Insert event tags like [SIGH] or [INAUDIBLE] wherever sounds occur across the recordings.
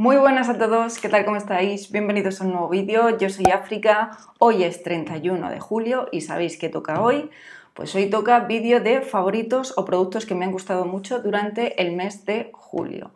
Muy buenas a todos, ¿qué tal? ¿Cómo estáis? Bienvenidos a un nuevo vídeo, yo soy África, hoy es 31 de julio y sabéis que toca hoy. Pues hoy toca vídeo de favoritos o productos que me han gustado mucho durante el mes de julio.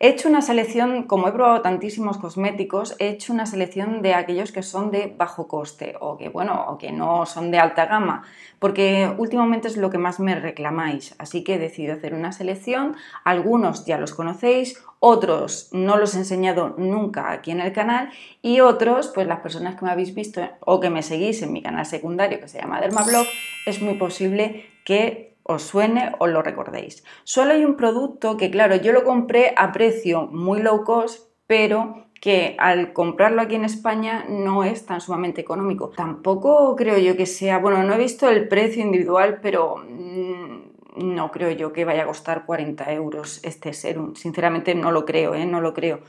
He hecho una selección, como he probado tantísimos cosméticos, he hecho una selección de aquellos que son de bajo coste o que, bueno, o que no son de alta gama, porque últimamente es lo que más me reclamáis, así que he decidido hacer una selección. Algunos ya los conocéis, otros no los he enseñado nunca aquí en el canal y otros, pues las personas que me habéis visto o que me seguís en mi canal secundario que se llama Dermablog, es muy posible que os suene o lo recordéis. Solo hay un producto que, claro, yo lo compré a precio muy low cost, pero que al comprarlo aquí en España no es tan sumamente económico. Tampoco creo yo que sea, bueno, no he visto el precio individual, pero mm, no creo yo que vaya a costar 40 euros este serum. Sinceramente no lo creo, ¿eh? no lo creo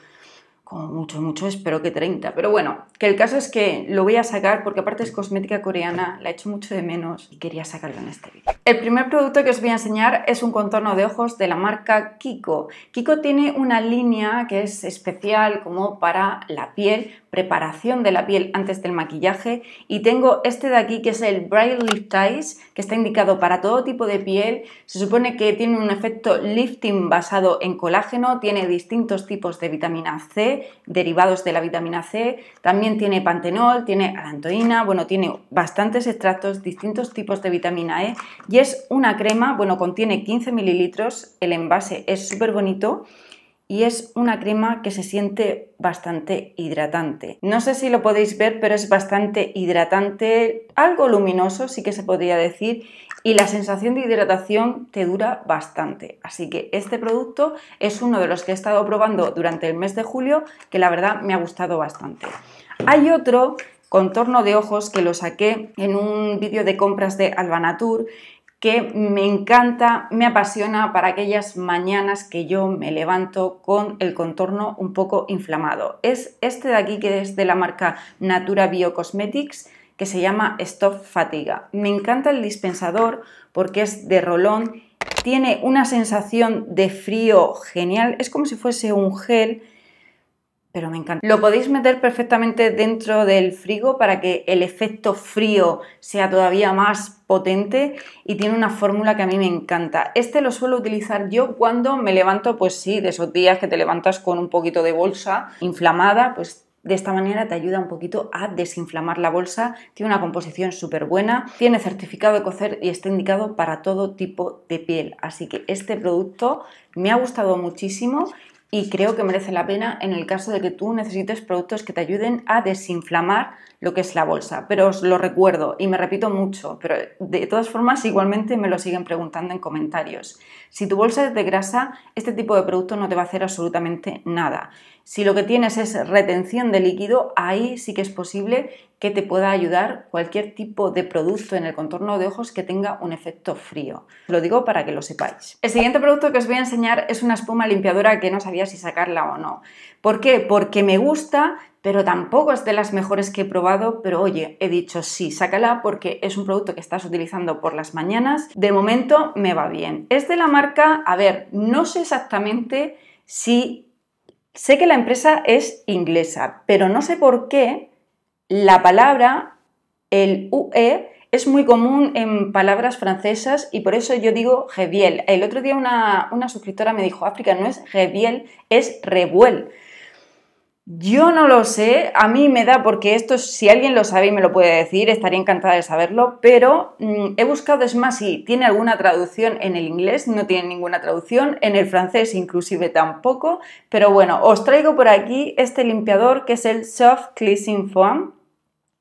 como mucho, mucho, espero que 30. Pero bueno, que el caso es que lo voy a sacar porque aparte es cosmética coreana, la he hecho mucho de menos y quería sacarlo en este vídeo. El primer producto que os voy a enseñar es un contorno de ojos de la marca Kiko. Kiko tiene una línea que es especial como para la piel, preparación de la piel antes del maquillaje. Y tengo este de aquí que es el Bright Lift Eyes que está indicado para todo tipo de piel. Se supone que tiene un efecto lifting basado en colágeno, tiene distintos tipos de vitamina C derivados de la vitamina C, también tiene pantenol, tiene alantoína, bueno, tiene bastantes extractos, distintos tipos de vitamina E. Y es una crema, bueno, contiene 15 mililitros, el envase es súper bonito y es una crema que se siente bastante hidratante. No sé si lo podéis ver, pero es bastante hidratante, algo luminoso, sí que se podría decir, y la sensación de hidratación te dura bastante. Así que este producto es uno de los que he estado probando durante el mes de julio, que la verdad me ha gustado bastante. Hay otro contorno de ojos que lo saqué en un vídeo de compras de Albanatur que me encanta, me apasiona para aquellas mañanas que yo me levanto con el contorno un poco inflamado. Es este de aquí que es de la marca Natura Biocosmetics que se llama Stop Fatiga. Me encanta el dispensador porque es de rolón, tiene una sensación de frío genial, es como si fuese un gel pero me encanta. Lo podéis meter perfectamente dentro del frigo para que el efecto frío sea todavía más potente y tiene una fórmula que a mí me encanta. Este lo suelo utilizar yo cuando me levanto, pues sí, de esos días que te levantas con un poquito de bolsa inflamada, pues de esta manera te ayuda un poquito a desinflamar la bolsa, tiene una composición súper buena, tiene certificado de cocer y está indicado para todo tipo de piel. Así que este producto me ha gustado muchísimo y creo que merece la pena en el caso de que tú necesites productos que te ayuden a desinflamar lo que es la bolsa. Pero os lo recuerdo y me repito mucho, pero de todas formas igualmente me lo siguen preguntando en comentarios. Si tu bolsa es de grasa, este tipo de producto no te va a hacer absolutamente nada. Si lo que tienes es retención de líquido, ahí sí que es posible que te pueda ayudar cualquier tipo de producto en el contorno de ojos que tenga un efecto frío. Lo digo para que lo sepáis. El siguiente producto que os voy a enseñar es una espuma limpiadora que no sabía si sacarla o no. ¿Por qué? Porque me gusta, pero tampoco es de las mejores que he probado, pero oye, he dicho sí, sácala porque es un producto que estás utilizando por las mañanas. De momento me va bien. Es de la marca, a ver, no sé exactamente si Sé que la empresa es inglesa, pero no sé por qué la palabra, el UE, es muy común en palabras francesas y por eso yo digo reviel. El otro día una, una suscriptora me dijo, África no es reviel, es revuel. Yo no lo sé, a mí me da porque esto, si alguien lo sabe y me lo puede decir, estaría encantada de saberlo, pero mm, he buscado, es más, si tiene alguna traducción en el inglés, no tiene ninguna traducción, en el francés inclusive tampoco, pero bueno, os traigo por aquí este limpiador que es el Soft Cleansing Foam,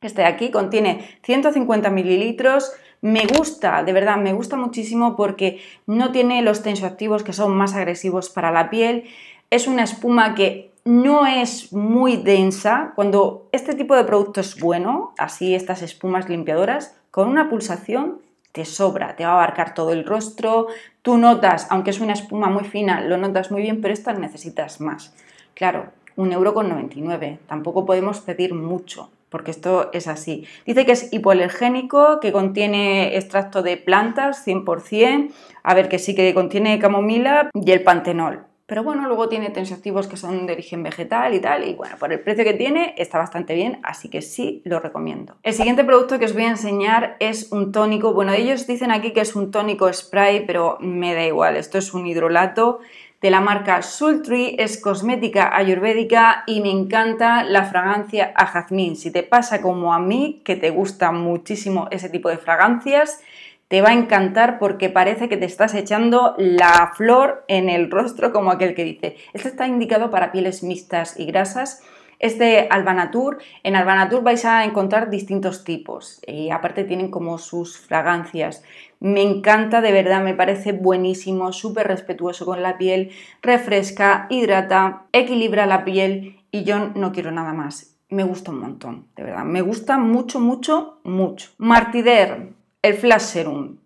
este de aquí contiene 150 mililitros, me gusta, de verdad, me gusta muchísimo porque no tiene los tensioactivos que son más agresivos para la piel, es una espuma que no es muy densa. Cuando este tipo de producto es bueno, así estas espumas limpiadoras, con una pulsación te sobra, te va a abarcar todo el rostro. Tú notas, aunque es una espuma muy fina, lo notas muy bien, pero esta necesitas más. Claro, un euro con 99. Tampoco podemos pedir mucho, porque esto es así. Dice que es hipoalergénico, que contiene extracto de plantas 100%, a ver que sí que contiene camomila y el pantenol pero bueno, luego tiene tensioactivos que son de origen vegetal y tal, y bueno, por el precio que tiene está bastante bien, así que sí lo recomiendo. El siguiente producto que os voy a enseñar es un tónico, bueno, ellos dicen aquí que es un tónico spray, pero me da igual, esto es un hidrolato de la marca Sultry, es cosmética ayurvédica y me encanta la fragancia a jazmín. Si te pasa como a mí, que te gusta muchísimo ese tipo de fragancias, te va a encantar porque parece que te estás echando la flor en el rostro como aquel que dice. Esto está indicado para pieles mixtas y grasas. Es de Albanatur. En Albanatur vais a encontrar distintos tipos y aparte tienen como sus fragancias. Me encanta, de verdad, me parece buenísimo, súper respetuoso con la piel, refresca, hidrata, equilibra la piel y yo no quiero nada más. Me gusta un montón, de verdad. Me gusta mucho, mucho, mucho. Martider, el Flash Serum.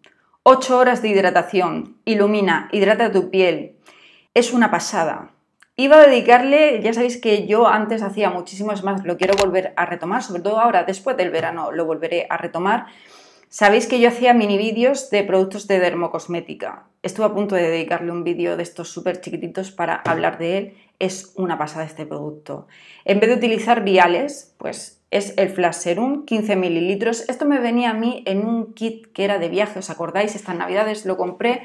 8 horas de hidratación. Ilumina, hidrata tu piel. Es una pasada. Iba a dedicarle, ya sabéis que yo antes hacía muchísimo, más, lo quiero volver a retomar, sobre todo ahora, después del verano, lo volveré a retomar Sabéis que yo hacía mini vídeos de productos de dermocosmética. Estuve a punto de dedicarle un vídeo de estos súper chiquititos para hablar de él. Es una pasada este producto. En vez de utilizar viales, pues es el Flash Serum, 15 mililitros. Esto me venía a mí en un kit que era de viaje, ¿os acordáis? Estas navidades lo compré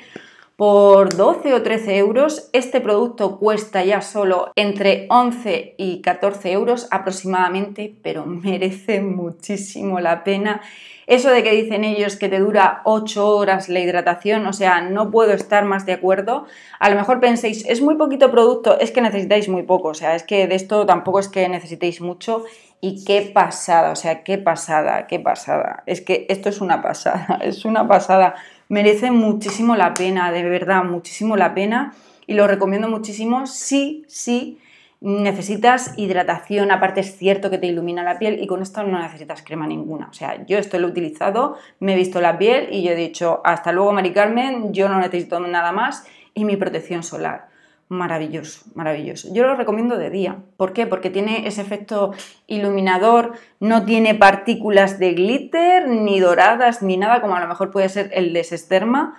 por 12 o 13 euros. Este producto cuesta ya solo entre 11 y 14 euros aproximadamente, pero merece muchísimo la pena eso de que dicen ellos que te dura 8 horas la hidratación, o sea, no puedo estar más de acuerdo. A lo mejor penséis, es muy poquito producto, es que necesitáis muy poco, o sea, es que de esto tampoco es que necesitéis mucho. Y qué pasada, o sea, qué pasada, qué pasada. Es que esto es una pasada, [LAUGHS] es una pasada. Merece muchísimo la pena, de verdad, muchísimo la pena. Y lo recomiendo muchísimo, sí, sí necesitas hidratación, aparte es cierto que te ilumina la piel y con esto no necesitas crema ninguna. O sea, yo esto lo he utilizado, me he visto la piel y yo he dicho, hasta luego Mari Carmen, yo no necesito nada más y mi protección solar. Maravilloso, maravilloso. Yo lo recomiendo de día. ¿Por qué? Porque tiene ese efecto iluminador, no tiene partículas de glitter, ni doradas, ni nada, como a lo mejor puede ser el de Sesterma,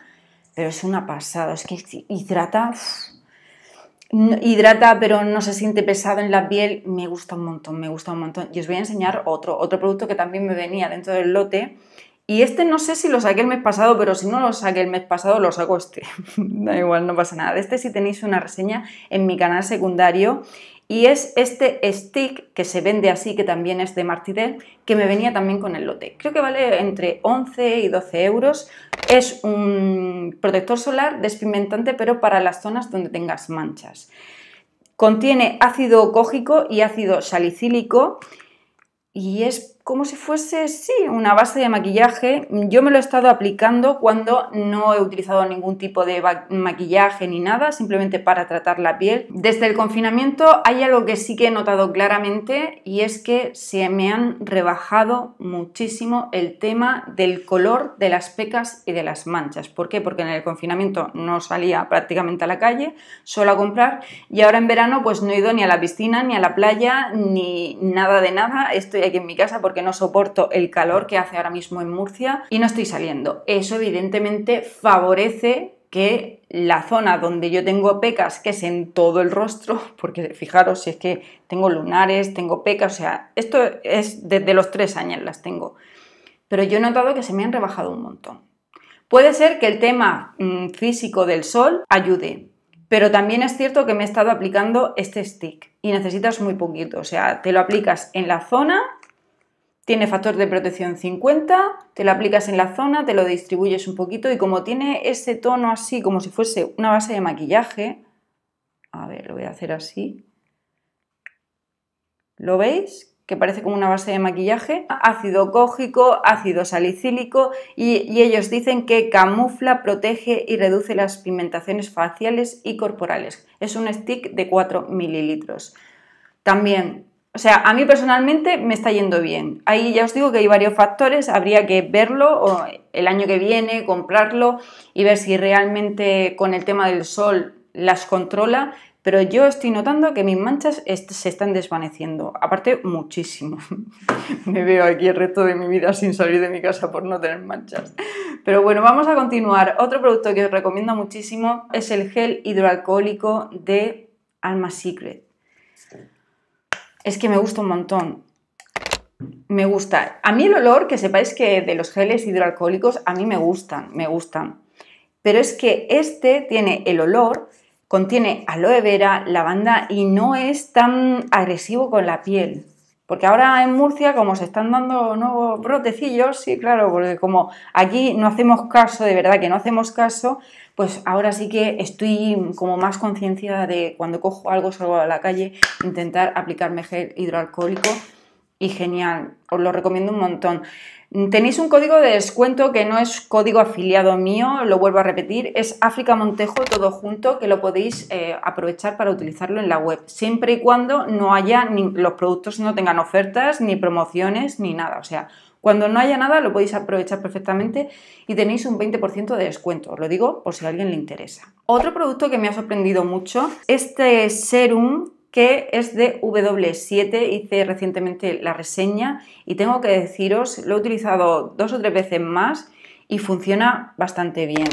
pero es una pasada, es que hidrata hidrata pero no se siente pesado en la piel, me gusta un montón, me gusta un montón. Y os voy a enseñar otro, otro producto que también me venía dentro del lote. Y este no sé si lo saqué el mes pasado, pero si no lo saqué el mes pasado, lo saco este. [LAUGHS] da igual, no pasa nada. De este sí tenéis una reseña en mi canal secundario y es este stick que se vende así, que también es de Martidel, que me venía también con el lote. Creo que vale entre 11 y 12 euros. Es un protector solar despigmentante, pero para las zonas donde tengas manchas. Contiene ácido cógico y ácido salicílico y es como si fuese, sí, una base de maquillaje. Yo me lo he estado aplicando cuando no he utilizado ningún tipo de maquillaje ni nada, simplemente para tratar la piel. Desde el confinamiento hay algo que sí que he notado claramente y es que se me han rebajado muchísimo el tema del color de las pecas y de las manchas. ¿Por qué? Porque en el confinamiento no salía prácticamente a la calle, solo a comprar y ahora en verano pues no he ido ni a la piscina, ni a la playa, ni nada de nada. Estoy aquí en mi casa porque no soporto el calor que hace ahora mismo en Murcia y no estoy saliendo. Eso evidentemente favorece que la zona donde yo tengo pecas, que es en todo el rostro, [LAUGHS] porque fijaros si es que tengo lunares, tengo pecas, o sea, esto es desde los tres años las tengo. Pero yo he notado que se me han rebajado un montón. Puede ser que el tema mm, físico del sol ayude, pero también es cierto que me he estado aplicando este stick y necesitas muy poquito, o sea, te lo aplicas en la zona tiene factor de protección 50, te lo aplicas en la zona, te lo distribuyes un poquito y como tiene ese tono así, como si fuese una base de maquillaje, a ver, lo voy a hacer así. ¿Lo veis? Que parece como una base de maquillaje. Ácido cógico, ácido salicílico y, ellos dicen que camufla, protege y reduce las pigmentaciones faciales y corporales. Es un stick de 4 mililitros. También o sea, a mí personalmente me está yendo bien. Ahí ya os digo que hay varios factores, habría que verlo el año que viene, comprarlo y ver si realmente con el tema del sol las controla, pero yo estoy notando que mis manchas se están desvaneciendo, aparte muchísimo. [LAUGHS] Me veo aquí el resto de mi vida sin salir de mi casa por no tener manchas. Pero bueno, vamos a continuar. Otro producto que os recomiendo muchísimo es el gel hidroalcohólico de Alma Secret. Es que me gusta un montón. Me gusta. A mí el olor, que sepáis que de los geles hidroalcohólicos, a mí me gustan, me gustan. Pero es que este tiene el olor Contiene aloe vera, lavanda y no es tan agresivo con la piel. Porque ahora en Murcia, como se están dando nuevos brotecillos, sí, claro, porque como aquí no hacemos caso, de verdad que no hacemos caso, pues ahora sí que estoy como más conciencia de cuando cojo algo, salgo a la calle, intentar aplicarme gel hidroalcohólico y genial, os lo recomiendo un montón. Tenéis un código de descuento que no es código afiliado mío, lo vuelvo a repetir, es África Montejo todo junto, que lo podéis eh, aprovechar para utilizarlo en la web, siempre y cuando no haya, los productos no tengan ofertas, ni promociones, ni nada. O sea, cuando no haya nada lo podéis aprovechar perfectamente y tenéis un 20% de descuento, os lo digo por si a alguien le interesa. Otro producto que me ha sorprendido mucho, este serum que es de W7, hice recientemente la reseña y tengo que deciros, lo he utilizado dos o tres veces más y funciona bastante bien.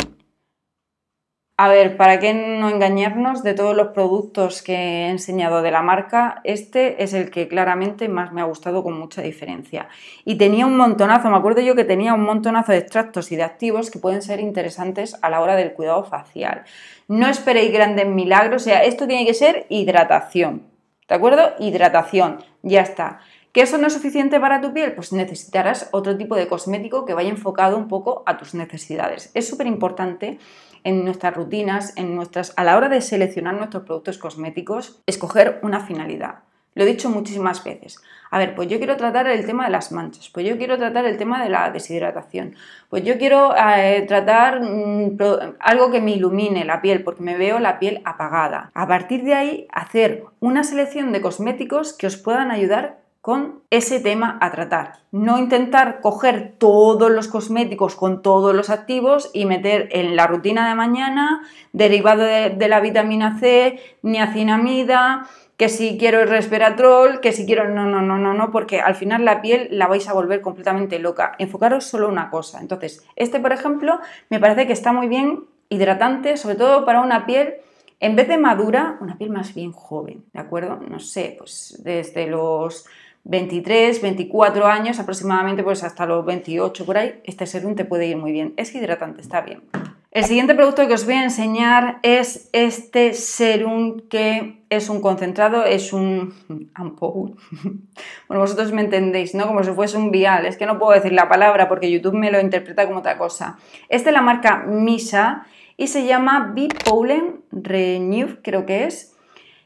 A ver, para qué no engañarnos de todos los productos que he enseñado de la marca, este es el que claramente más me ha gustado con mucha diferencia. Y tenía un montonazo, me acuerdo yo que tenía un montonazo de extractos y de activos que pueden ser interesantes a la hora del cuidado facial. No esperéis grandes milagros, o sea, esto tiene que ser hidratación, ¿de acuerdo? Hidratación, ya está. ¿Que eso no es suficiente para tu piel? Pues necesitarás otro tipo de cosmético que vaya enfocado un poco a tus necesidades. Es súper importante en nuestras rutinas, en nuestras, a la hora de seleccionar nuestros productos cosméticos, escoger una finalidad. Lo he dicho muchísimas veces. A ver, pues yo quiero tratar el tema de las manchas, pues yo quiero tratar el tema de la deshidratación, pues yo quiero eh, tratar mm, algo que me ilumine la piel, porque me veo la piel apagada. A partir de ahí, hacer una selección de cosméticos que os puedan ayudar con ese tema a tratar. No intentar coger todos los cosméticos con todos los activos y meter en la rutina de mañana derivado de, la vitamina C, niacinamida, que si quiero el resveratrol, que si quiero... No, no, no, no, no, porque al final la piel la vais a volver completamente loca. Enfocaros solo una cosa. Entonces, este, por ejemplo, me parece que está muy bien hidratante, sobre todo para una piel en vez de madura, una piel más bien joven, ¿de acuerdo? No sé, pues desde los 23, 24 años aproximadamente, pues hasta los 28 por ahí, este serum te puede ir muy bien. Es hidratante, está bien. El siguiente producto que os voy a enseñar es este serum que es un concentrado, es un ampoule. [LAUGHS] Bueno, vosotros me entendéis, ¿no? Como si fuese un vial. Es que no puedo decir la palabra porque YouTube me lo interpreta como otra cosa. Este es la marca Misa y se llama Bipollen Renew, creo que es.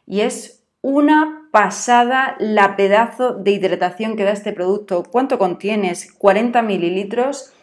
Y es una pasada la pedazo de hidratación que da este producto. ¿Cuánto contienes? 40 mililitros.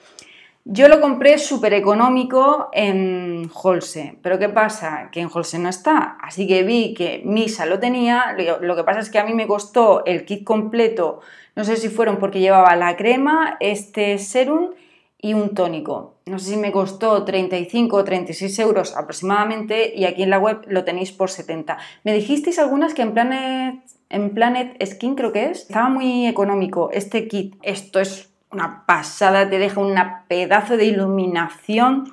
Yo lo compré súper económico en Holse, pero ¿qué pasa? Que en Holse no está, así que vi que Misa lo tenía, lo que pasa es que a mí me costó el kit completo, no sé si fueron porque llevaba la crema, este serum y un tónico. No sé si me costó 35 o 36 euros aproximadamente y aquí en la web lo tenéis por 70. Me dijisteis algunas que en Planet, en Planet Skin creo que es, estaba muy económico este kit. Esto es una pasada, te deja una pedazo de iluminación.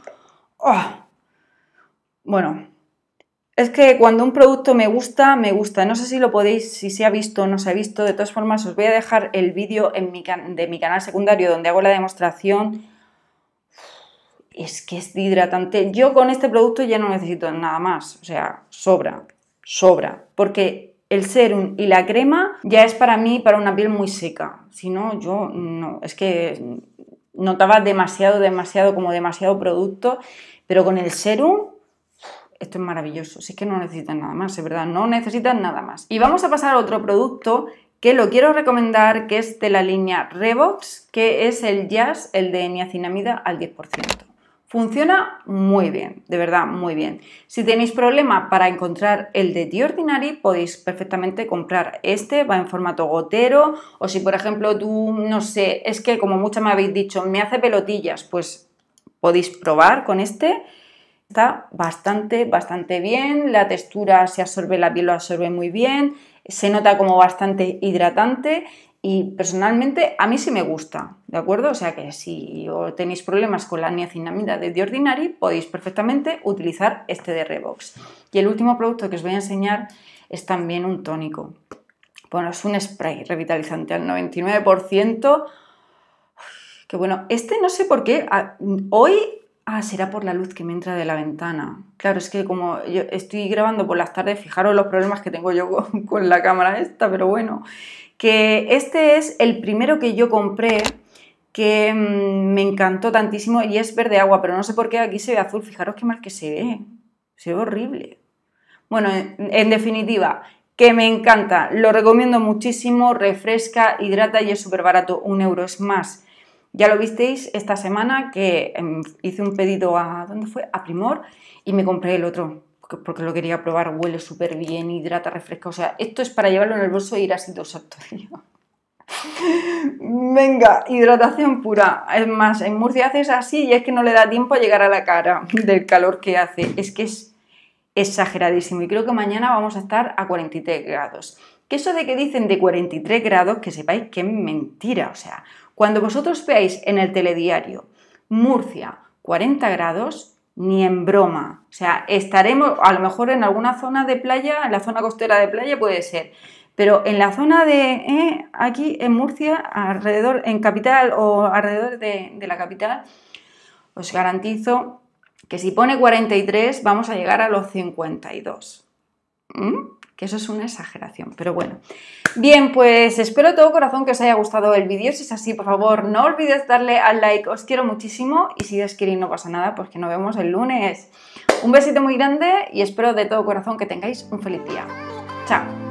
¡Oh! Bueno, es que cuando un producto me gusta, me gusta. No sé si lo podéis, si se ha visto o no se ha visto. De todas formas, os voy a dejar el vídeo de mi canal secundario donde hago la demostración es que es hidratante. Yo con este producto ya no necesito nada más, o sea, sobra, sobra, porque el serum y la crema ya es para mí para una piel muy seca. Si no, yo no, es que notaba demasiado, demasiado, como demasiado producto, pero con el serum esto es maravilloso. Si es que no necesitan nada más, es verdad, no necesitan nada más. Y vamos a pasar a otro producto que lo quiero recomendar, que es de la línea Revox, que es el Jazz, el de niacinamida al 10%. Funciona muy bien, de verdad, muy bien. Si tenéis problema para encontrar el de The Ordinary, podéis perfectamente comprar este, va en formato gotero, o si por ejemplo tú, no sé, es que como muchas me habéis dicho, me hace pelotillas, pues podéis probar con este Está bastante, bastante bien, la textura se absorbe, la piel lo absorbe muy bien, se nota como bastante hidratante y personalmente a mí sí me gusta, ¿de acuerdo? O sea que si tenéis problemas con la niacinamida de The Ordinary, podéis perfectamente utilizar este de Revox. Y el último producto que os voy a enseñar es también un tónico. Bueno, es un spray revitalizante al 99%. Que bueno, este no sé por qué. Ah, hoy Ah, será por la luz que me entra de la ventana. Claro, es que como yo estoy grabando por las tardes, fijaros los problemas que tengo yo [LAUGHS] con, la cámara esta, pero bueno, que este es el primero que yo compré que mm, me encantó tantísimo y es verde agua, pero no sé por qué aquí se ve azul. Fijaros qué mal que se ve. Se ve horrible. Bueno, en definitiva, que me encanta, lo recomiendo muchísimo, refresca, hidrata y es súper barato, un euro es más ya lo visteis esta semana que em, hice un pedido a, ¿dónde fue? A Primor y me compré el otro porque lo quería probar, huele súper bien, hidrata, refresca, o sea, esto es para llevarlo en el bolso e ir así dos actos. [LAUGHS] Venga, hidratación pura. Es más, en Murcia haces así y es que no le da tiempo a llegar a la cara del calor que hace. Es que es exageradísimo y creo que mañana vamos a estar a 43 grados. Que eso de que dicen de 43 grados, que sepáis que es mentira. O sea, cuando vosotros veáis en el telediario Murcia 40 grados, ni en broma. O sea, estaremos a lo mejor en alguna zona de playa, en la zona costera de playa puede ser, pero en la zona de eh, aquí en Murcia, alrededor, en capital o alrededor de, la capital, os garantizo que si pone 43 vamos a llegar a los 52. ¿Mm? Que eso es una exageración, pero bueno. Bien, pues espero de todo corazón que os haya gustado el vídeo. Si es así, por favor, no olvides darle al like. Os quiero muchísimo y si os queréis no pasa nada, pues que nos vemos el lunes. Un besito muy grande y espero de todo corazón que tengáis un feliz día. Chao.